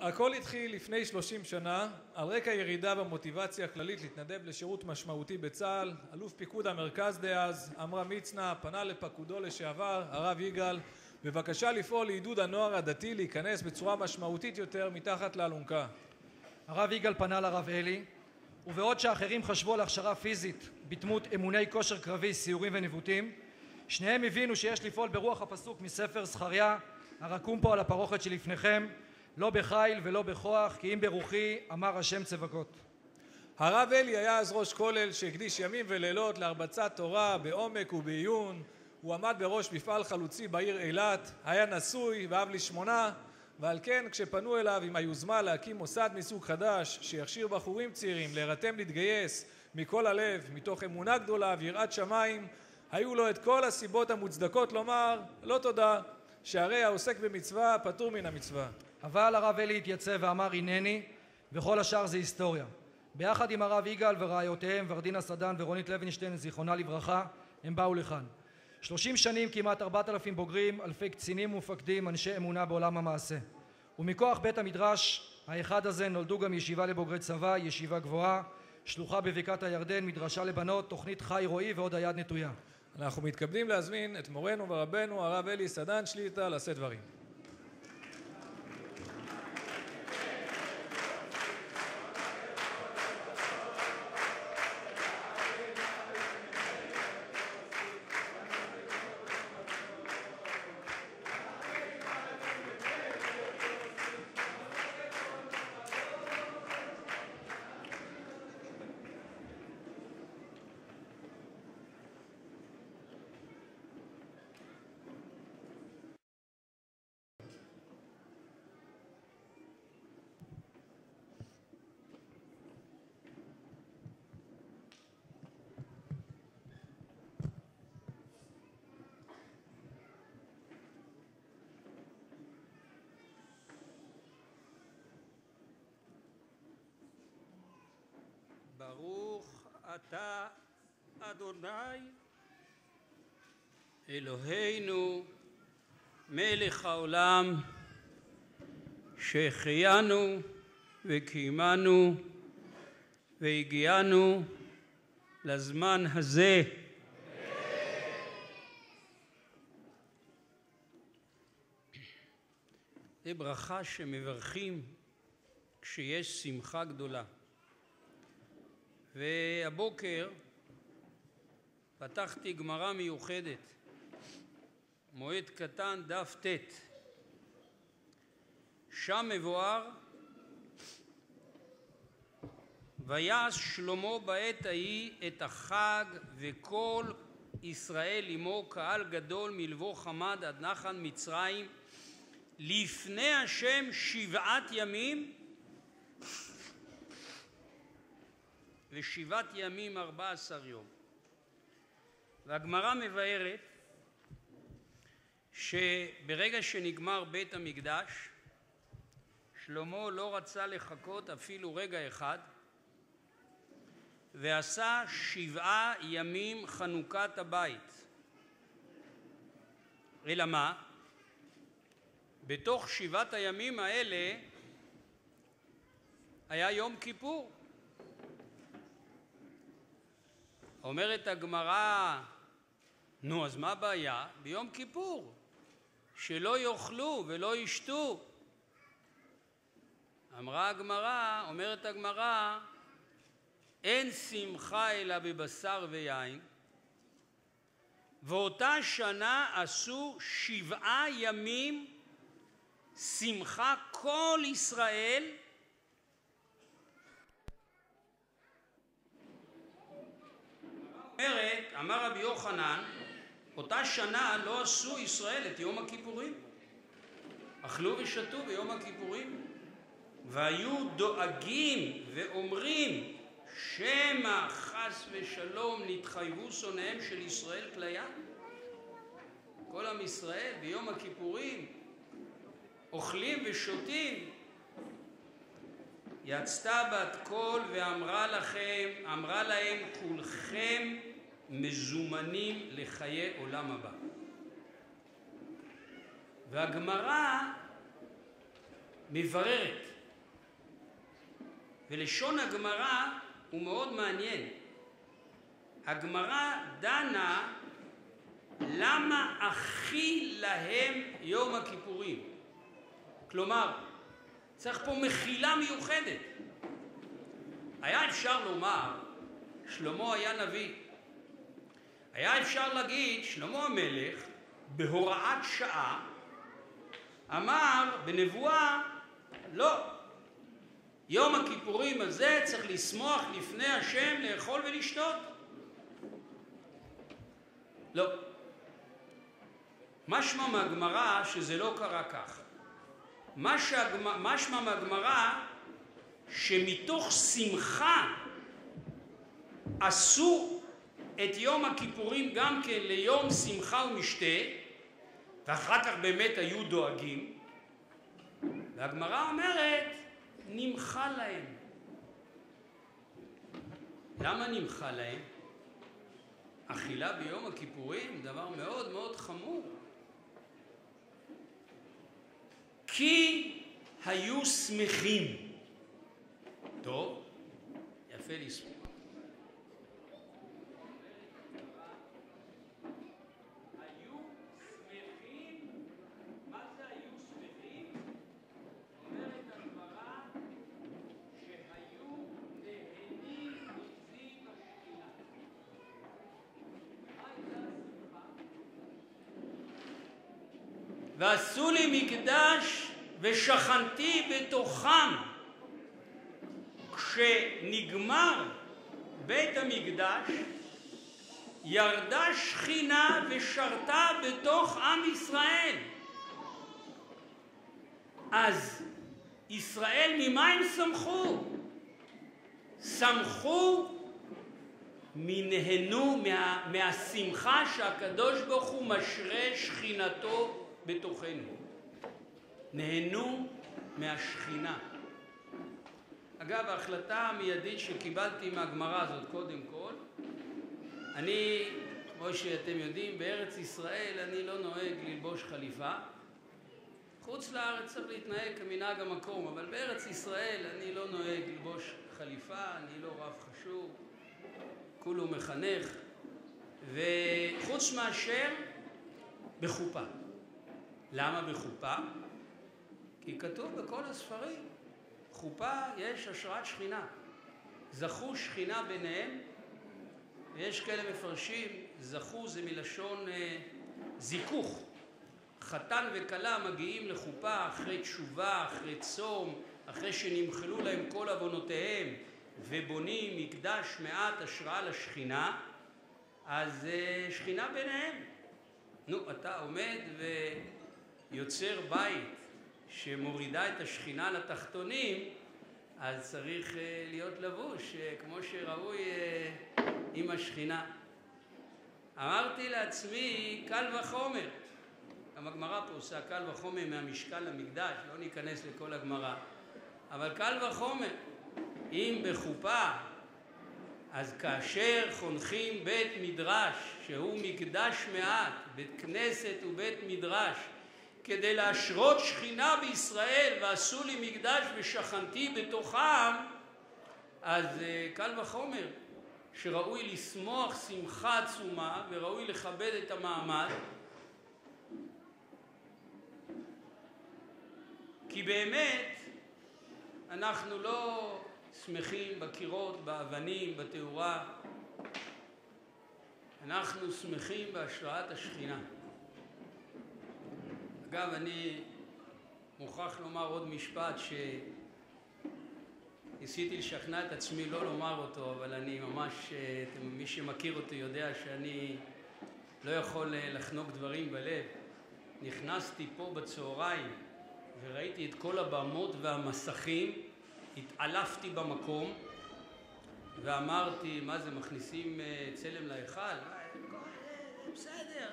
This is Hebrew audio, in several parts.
הכל התחיל לפני 30 שנה על רקע ירידה במוטיבציה הכללית להתנדב לשירות משמעותי בצה"ל. אלוף פיקוד המרכז דאז עמרם מצנע פנה לפקודו לשעבר הרב יגאל בבקשה לפעול לעידוד הנוער הדתי להיכנס בצורה משמעותית יותר מתחת לאלונקה. הרב יגאל פנה לרב אלי ובעוד שאחרים חשבו על הכשרה פיזית בדמות אמוני כושר קרבי סיורים וניווטים שניהם הבינו שיש לפעול ברוח הפסוק מספר זכריה הרקום פה על הפרוכת שלפניכם לא בחיל ולא בכוח כי אם ברוחי אמר השם צבקות הרב אלי היה אז ראש כולל שהקדיש ימים ולילות להרבצת תורה בעומק ובעיון. הוא עמד בראש מפעל חלוצי בעיר אילת היה נשוי ואב לשמונה ועל כן כשפנו אליו עם היוזמה להקים מוסד מסוג חדש שיכשיר בחורים צעירים להירתם להתגייס מכל הלב מתוך אמונה גדולה ויראת שמיים היו לו את כל הסיבות המוצדקות לומר לא תודה שהרי העוסק במצווה פטור מן המצווה אבל הרב אלי התייצב ואמר הנני וכל השאר זה היסטוריה. ביחד עם הרב יגאל ורעיותיהם ורדינה סדן ורונית לוינשטיין זיכרונה לברכה הם באו לכאן. שלושים שנים כמעט ארבעת אלפים בוגרים אלפי קצינים ומפקדים אנשי אמונה בעולם המעשה. ומכוח בית המדרש האחד הזה נולדו גם ישיבה לבוגרי צבא ישיבה גבוהה שלוחה בבקעת הירדן מדרשה לבנות תוכנית חי רועי ועוד היד נטויה. אנחנו מתכבדים להזמין את מורנו ורבנו הרב אלי סדן שליט"א לשאת דברים ברוך אתה אדוני אלוהינו מלך העולם שהחיינו וקיימנו והגיענו לזמן הזה. זה ברכה שמברכים כשיש שמחה גדולה והבוקר פתחתי גמרא מיוחדת מועד קטן דף ט. שם מבואר ויעש שלמה בעת ההיא את החג וכל ישראל עמו קהל גדול מלבוא חמד עד נחל מצרים לפני השם שבעת ימים ושבעת ימים ארבע עשר יום. והגמרא מבארת שברגע שנגמר בית המקדש שלמה לא רצה לחכות אפילו רגע אחד ועשה שבעה ימים חנוכת הבית. אלא מה? בתוך שבעת הימים האלה היה יום כיפור אומרת הגמרא נו אז מה הבעיה? ביום כיפור שלא יאכלו ולא ישתו אמרה הגמרא, אומרת הגמרא אין שמחה אלא בבשר ויין ואותה שנה עשו שבעה ימים שמחה כל ישראל אומרת, אמר רבי יוחנן, אותה שנה לא עשו ישראל את יום הכיפורים. אכלו ושתו ביום הכיפורים, והיו דואגים ואומרים שמא חס ושלום נתחייבו שונאיהם של ישראל כליה. כל עם ישראל ביום הכיפורים אוכלים ושותים יצתה בת קול ואמרה לכם, אמרה להם כולכם מזומנים לחיי עולם הבא. והגמרא מבררת ולשון הגמרא הוא מאוד מעניין. הגמרא דנה למה הכי להם יום הכיפורים. כלומר, צריך פה מחילה מיוחדת. היה אפשר לומר, שלמה היה נביא. היה אפשר להגיד, שלמה המלך, בהוראת שעה, אמר בנבואה, לא, יום הכיפורים הזה צריך לשמוח לפני השם, לאכול ולשתות. לא. משמע מהגמרא שזה לא קרה כך. משמע מהגמרא שמתוך שמחה עשו את יום הכיפורים גם כן ליום שמחה ומשתה ואחר כך באמת היו דואגים והגמרא אומרת נמחה להם למה נמחה להם? אכילה ביום הכיפורים דבר מאוד מאוד חמור כי היו שמחים. טוב, יפה לשמוח. ועשו לי מקדש ושכנתי בתוכם. כשנגמר בית המקדש, ירדה שכינה ושרתה בתוך עם ישראל. אז ישראל ממה הם שמחו? שמחו מנהנו מה, מהשמחה שהקדוש ברוך הוא משרה שכינתו בתוכנו. נהנו מהשכינה. אגב, ההחלטה המיידית שקיבלתי מהגמרא הזאת, קודם כל, אני, כמו שאתם יודעים, בארץ ישראל אני לא נוהג ללבוש חליפה. חוץ לארץ צריך להתנהג כמנהג המקום, אבל בארץ ישראל אני לא נוהג ללבוש חליפה, אני לא רב חשוב, כולו מחנך, וחוץ מאשר בחופה. למה בחופה? כי כתוב בכל הספרים, חופה יש השראת שכינה. זכו שכינה ביניהם, ויש כאלה מפרשים, זכו זה מלשון אה, זיכוך. חתן וכלה מגיעים לחופה אחרי תשובה, אחרי צום, אחרי שנמחלו להם כל עוונותיהם ובונים מקדש מעט השראה לשכינה, אז אה, שכינה ביניהם. נו, אתה עומד ו... יוצר בית שמורידה את השכינה לתחתונים, אז צריך אה, להיות לבוש אה, כמו שראוי אה, עם השכינה. אמרתי לעצמי, קל וחומר. גם הגמרא פה עושה קל וחומר מהמשכן למקדש, לא ניכנס לכל הגמרא. אבל קל וחומר, אם בחופה, אז כאשר חונכים בית מדרש, שהוא מקדש מעט, בית כנסת ובית מדרש, כדי להשרות שכינה בישראל ועשו לי מקדש ושכנתי בתוכם אז אה, קל וחומר שראוי לשמוח שמחה עצומה וראוי לכבד את המעמד. כי באמת אנחנו לא שמחים בקירות, באבנים, בתאורה. אנחנו שמחים בהשראת השכינה אגב, אני מוכרח לומר עוד משפט שניסיתי לשכנע את עצמי לא לומר אותו, אבל אני ממש, מי שמכיר אותי יודע שאני לא יכול לחנוק דברים בלב. נכנסתי פה בצהריים וראיתי את כל הבמות והמסכים, התעלפתי במקום ואמרתי, מה זה, מכניסים אה, צלם להיכל? בסדר.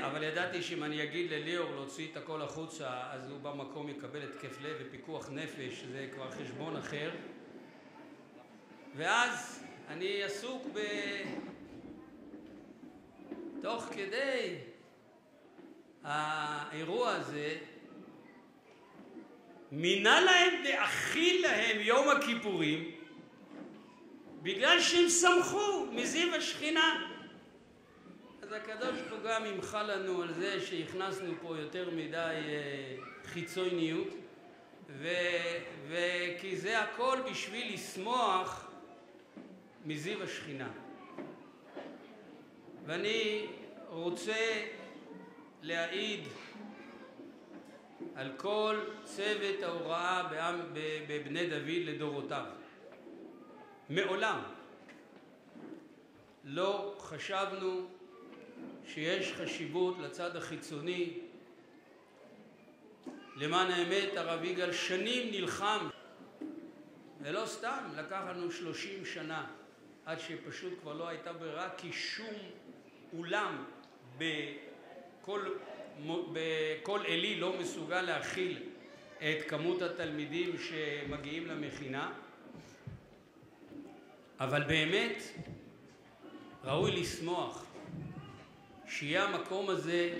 אבל ידעתי שאם אני אגיד לליאור להוציא את הכל החוצה, אז הוא במקום יקבל התקף לב ופיקוח נפש, זה כבר חשבון אחר. ואז אני עסוק ב... תוך כדי האירוע הזה, מינה להם להכיל להם יום הכיפורים בגלל שהם שמחו מזיו השכינה. הקדוש הוא גם ימחה לנו על זה שהכנסנו פה יותר מדי אה, חיצוניות וכי זה הכל בשביל לשמוח מזיו השכינה. ואני רוצה להעיד על כל צוות ההוראה בבני דוד לדורותיו. מעולם לא חשבנו שיש חשיבות לצד החיצוני. למען האמת הרב יגאל שנים נלחם ולא סתם לקח לנו שלושים שנה עד שפשוט כבר לא הייתה ברירה כי שום אולם בכל, בכל עלי לא מסוגל להכיל את כמות התלמידים שמגיעים למכינה אבל באמת ראוי לשמוח שיהיה המקום הזה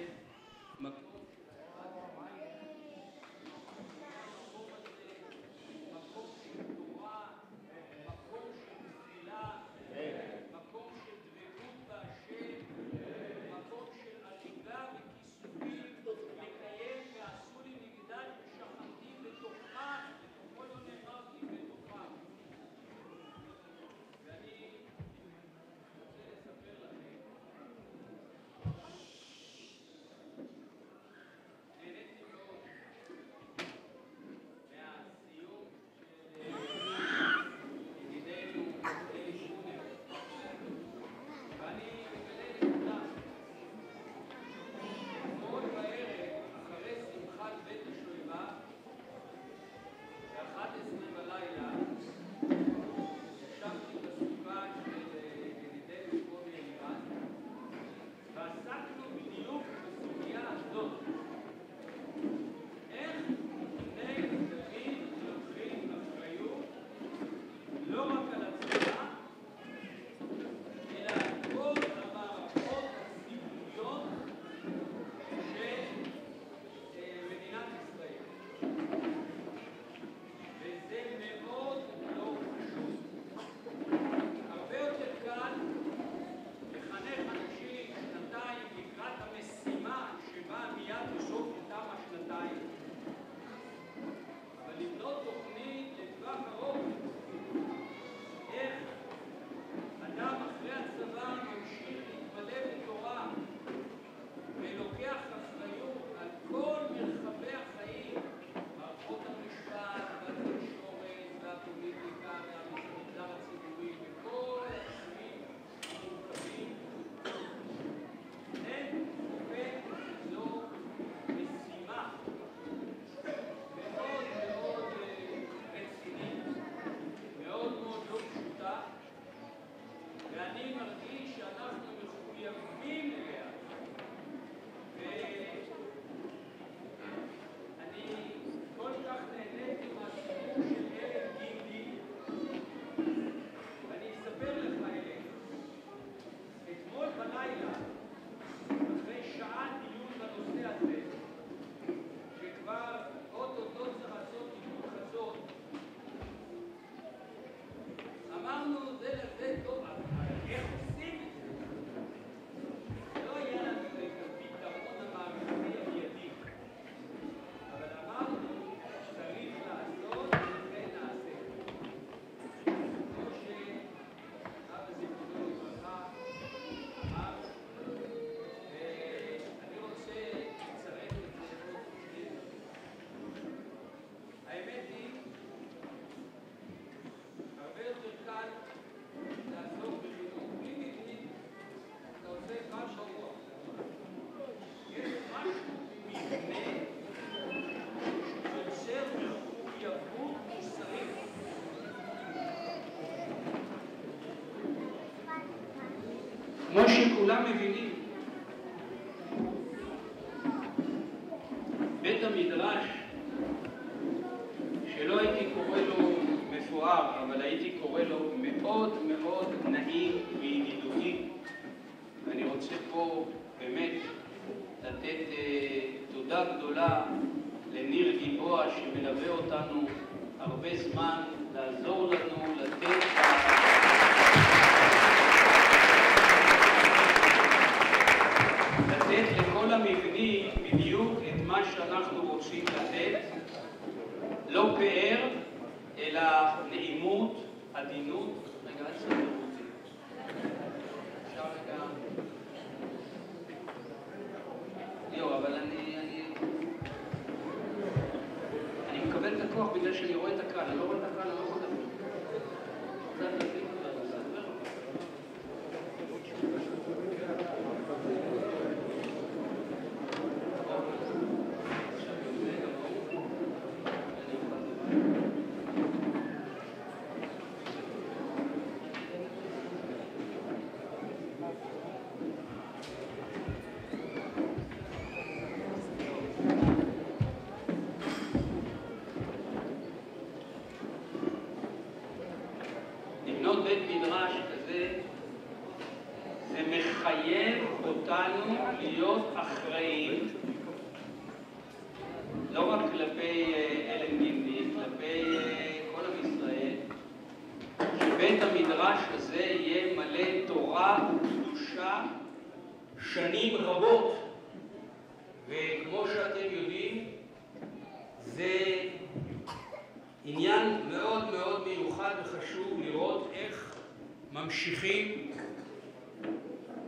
כמו שכולם מבינים,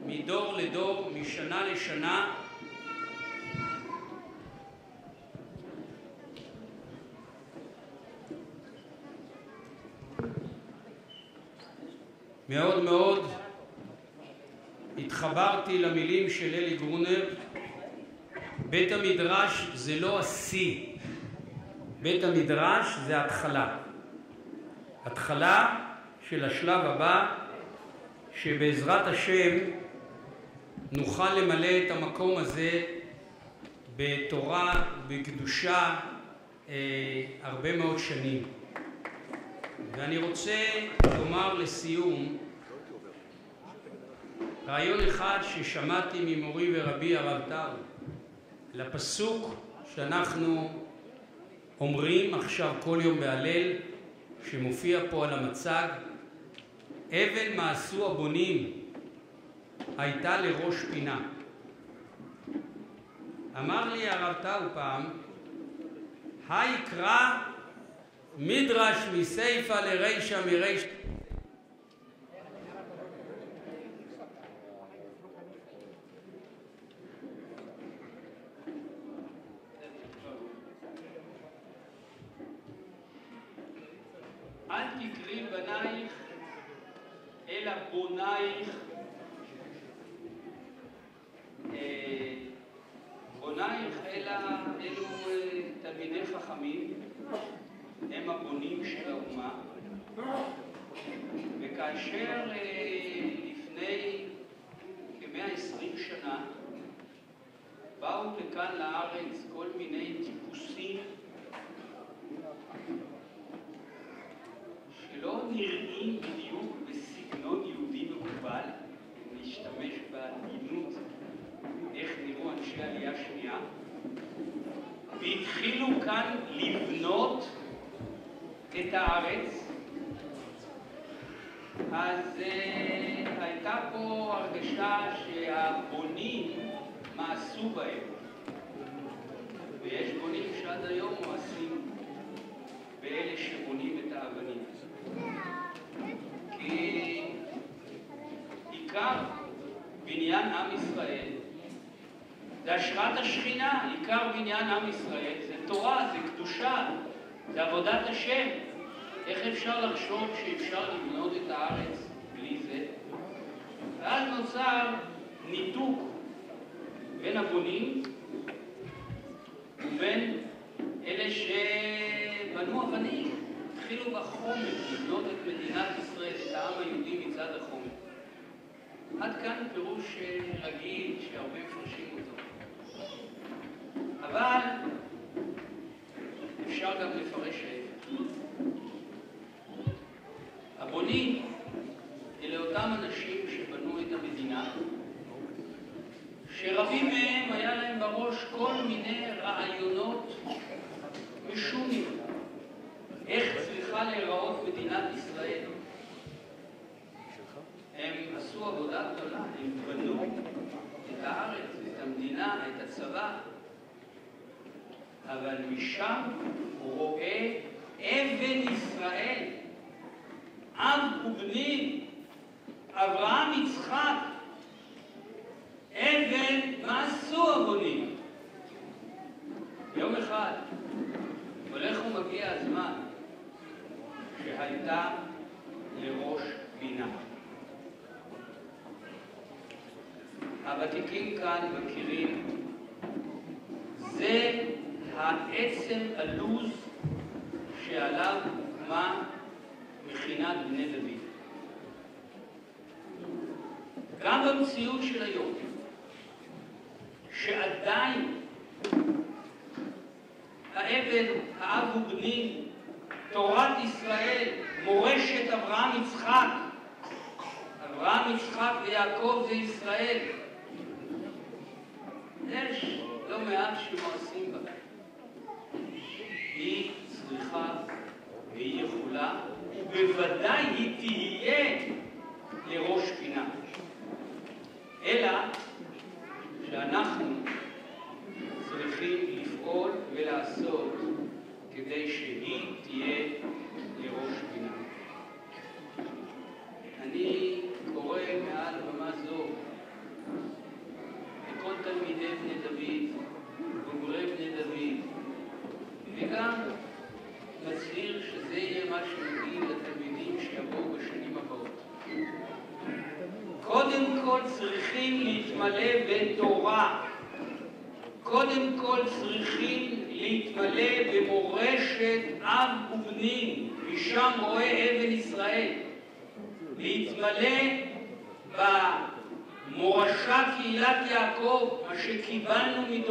מדור לדור, משנה לשנה, מאוד מאוד התחברתי למילים של אלי גרונר. בית המדרש זה לא השיא. בית המדרש זה התחלה. התחלה של השלב הבא, שבעזרת השם נוכל למלא את המקום הזה בתורה, בקדושה, אה, הרבה מאוד שנים. ואני רוצה לומר לסיום רעיון אחד ששמעתי ממורי ורבי הרב טאו לפסוק שאנחנו אומרים עכשיו כל יום בהלל, שמופיע פה על המצג, אבן מעשו הבונים הייתה לראש פינה. אמר לי הרב טאו פעם, היקרא מדרש מסיפא לרישא מרישא אל תקרי בנייך אלא בונייך אה, בונייך אלא אלו אה, תלמידי חכמים הבונים של האומה וכאשר אה, לפני כמאה עשרים שנה באו לכאן לארץ כל מיני טיפוסים שלא נראים בדיוק בסגנון יהודי מקובל, להשתמש בעדינות איך נראו אנשי עלייה שנייה, והתחילו כאן לבנות את הארץ, אז uh, הייתה פה הרגשה שהבונים מאסו בהם, ויש בונים שעד היום מואסים באלה שבונים את האבנים. כי עיקר בניין עם ישראל זה השראת השכינה, עיקר בניין עם ישראל זה תורה, זה קדושה, זה עבודת השם. איך אפשר לחשוב שאפשר לבנות את הארץ בלי זה? ואז נוצר ניתוק בין הבונים ובין אלה שבנו אבנים. התחילו בחומר לבנות את מדינת ישראל, את העם היהודי מצד החומר. עד כאן פירוש רגיל שהרבה מפרשים אותו. אבל אפשר גם לפרש ההפך. הבונים אלה אותם אנשים שבנו את המדינה, שרבים מהם היה להם בראש כל מיני רעיונות משונים, איך צריכה להיראות מדינת ישראל. הם עשו עבודה גדולה, הם בנו את הארץ, את המדינה, את הצבא, אבל משם רואה אבן ישראל, אב ובנים, אברהם יצחק, אבן, מה עשו הבונים? יום אחד הולך ומגיע הזמן שהייתה לראש פינה. הוותיקים כאן מכירים, זה העצם הלוז שעליו הוקמה מכינת בני דוד. גם במציאות של היום, שעדיין האבן, האב ובני, תורת ישראל, מורשת אברהם יצחק, אברהם יצחק ויעקב זה ישראל. יש לא מעט שמואסים בה. היא צריכה יכולה, ובוודאי היא תהיה לראש פינה. אלא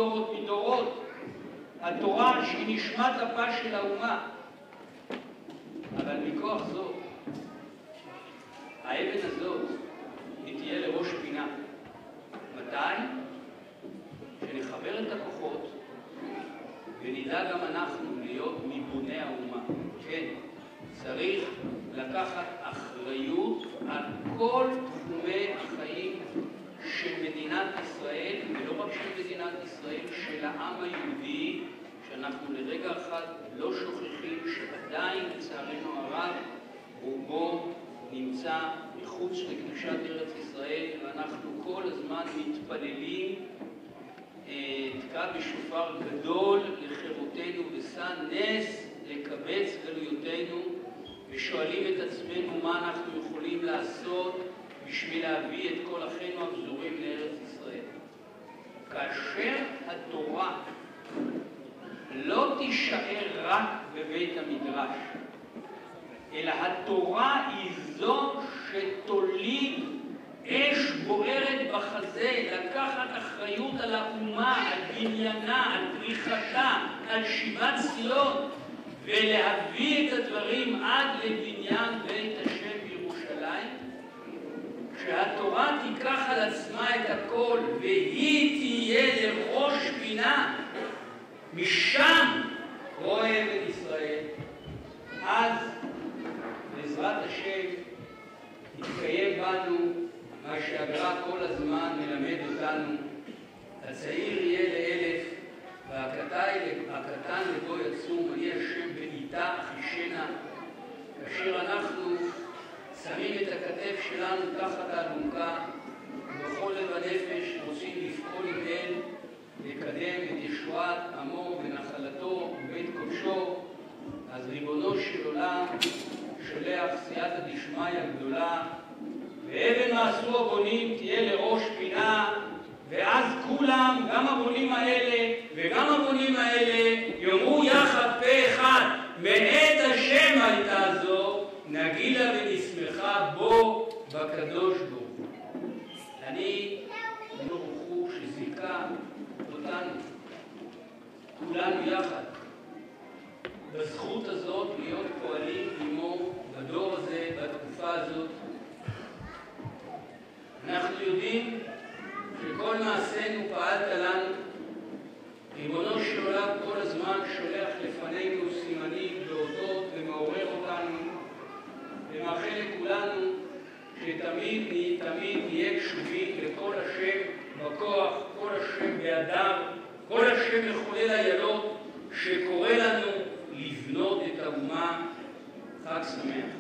שקיבלנו מדורות התורה שהיא נשמת אפה של האומה. אבל מכוח זאת, האבן הזאת היא תהיה לראש פינה. מתי? שנחבר את הכוחות ונדע גם אנחנו להיות מבוני האומה. כן, צריך לקחת אחריות על כל תחומי החיים של מדינת ישראל, ולא רק של מדינת ישראל, של העם היהודי, שאנחנו לרגע אחד לא שוכחים שעדיין, לצערנו הרב, רובו נמצא מחוץ לקדושת ארץ ישראל, ואנחנו כל הזמן מתפללים תקע בשופר גדול לחירותנו ושא נס לקבץ גלויותינו ושואלים את עצמנו מה אנחנו יכולים לעשות בשביל להביא את כל אחינו הפזורים לארץ ישראל. כאשר התורה לא תישאר רק בבית המדרש, אלא התורה היא זו שתוליד אש בוערת בחזה, לקחת אחריות על האומה, על בניינה, על פריחתה, על שיבת ציון, ולהביא את הדברים עד לבניין בית השם שהתורה תיקח על עצמה את הכל, והיא תהיה לראש פינה, משם רואה אבן ישראל. אז, בעזרת השם, יתקיים בנו מה שהגר"א כל הזמן מלמד אותנו, הצעיר יהיה לאלף והקטן לבו יצום, אני השם בעיתה אחישנה. כאשר אנחנו שמים את הכתף שלנו תחת האלונקה, ובכל לב הנפש רוצים לפעול עם אל, לקדם את ישועת עמו ונחלתו ובית קודשו, אז ריבונו של עולם שולח סייעתא דשמיא גדולה ואבן מעשו הבונים תהיה לראש פינה, ואז כולם, גם הבונים האלה וגם הבונים האלה, יאמרו יחד פה אחד, מאת השם הייתה זו, נגילה ונשמחה בו בקדוש הוא. אני, ברוך הוא שזיכה אותנו, כולנו יחד, בזכות הזאת להיות פועלים עמו בדור הזה, בתקופה הזאת, אנחנו יודעים שכל מעשינו פעלת לנו. ריבונו של עולם כל הזמן שולח לפנינו סימנים ואותות ומעורר אותנו ומאחל לכולנו שתמיד תמיד נהיה קשובים לכל השם בכוח, כל השם באדם, כל השם מחולל אילות שקורא לנו לבנות את האומה. חג שמח.